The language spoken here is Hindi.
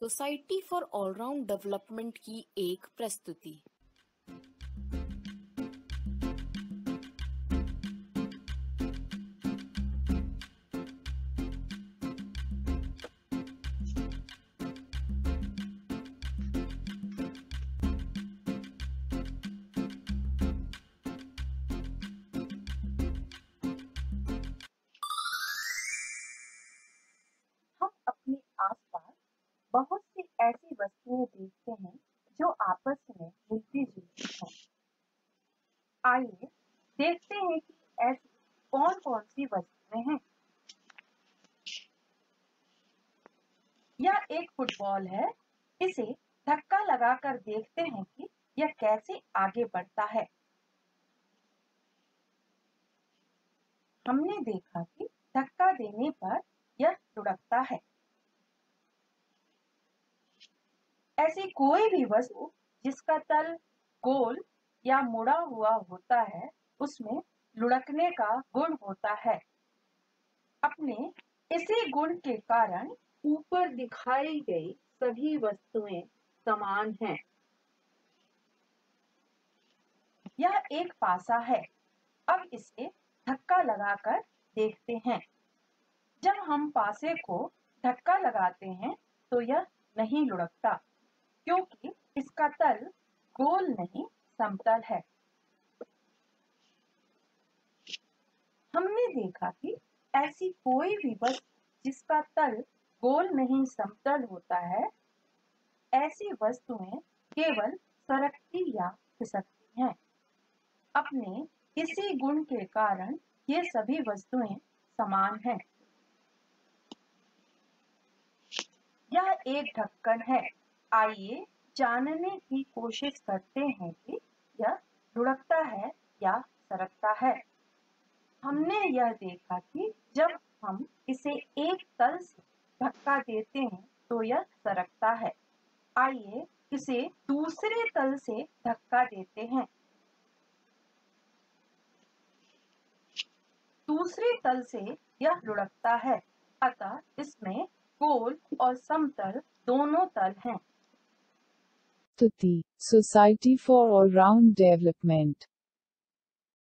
सोसाइटी फॉर ऑलराउंड डेवलपमेंट की एक प्रस्तुति। बहुत सी ऐसी वस्तुएँ देखते हैं जो आपस में मिलती जुलती हैं। आइए देखते हैं कि ऐसी कौन कौन सी वस्तुएँ हैं। यह एक फुटबॉल है। इसे धक्का लगाकर देखते हैं कि यह कैसे आगे बढ़ता है। हमने देखा कि धक्का देने पर यह लुढ़कता है। ऐसी कोई भी वस्तु जिसका तल, गोल या मुड़ा हुआ होता है, उसमें लुढ़कने का गुण होता है। अपने इसी गुण के कारण ऊपर दिखाई गई सभी वस्तुएँ समान हैं। यह एक पासा है। अब इसे धक्का लगाकर देखते हैं। जब हम पासे को धक्का लगाते हैं तो यह नहीं लुढ़कता। क्योंकि इसका तल गोल नहीं, समतल है। हमने देखा कि ऐसी कोई भी वस्तु जिसका तल गोल नहीं, समतल होता है, ऐसी वस्तुएँ केवल सरकती या खिसकती हैं। अपने इसी गुण के कारण ये सभी वस्तुएँ समान हैं। यह एक ढक्कन है। आइए जानने की कोशिश करते हैं कि यह लुढ़कता है या सरकता है। हमने यह देखा कि जब हम इसे एक तल से धक्का देते हैं तो यह सरकता है। आइए इसे दूसरे तल से धक्का देते हैं। दूसरे तल से यह लुढ़कता है, अतः इसमें गोल और समतल दोनों तल हैं। Society for All-Round Development.